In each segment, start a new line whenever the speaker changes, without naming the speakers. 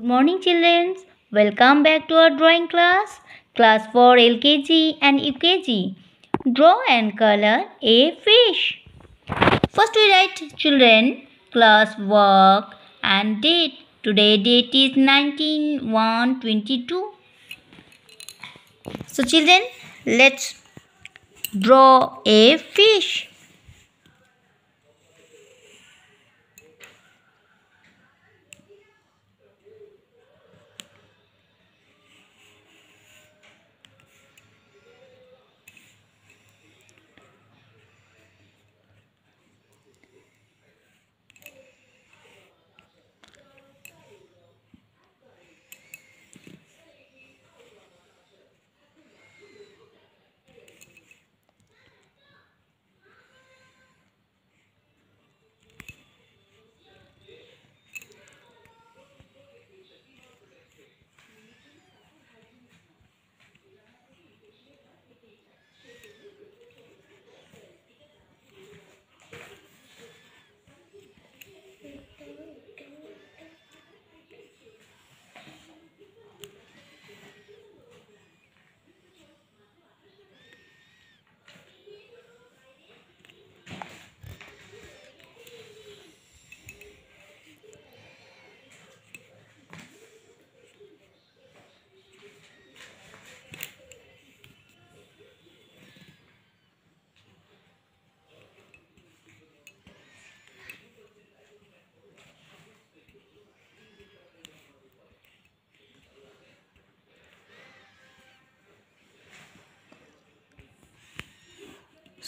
Good morning children. Welcome back to our drawing class. Class for LKG and UKG. Draw and color a fish. First we write children class work and date. Today date is 19 1 22. So children let's draw a fish.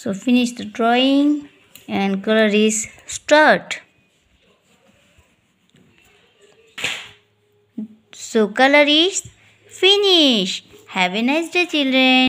So finish the drawing and color is start. So color is finish. Have a nice day children.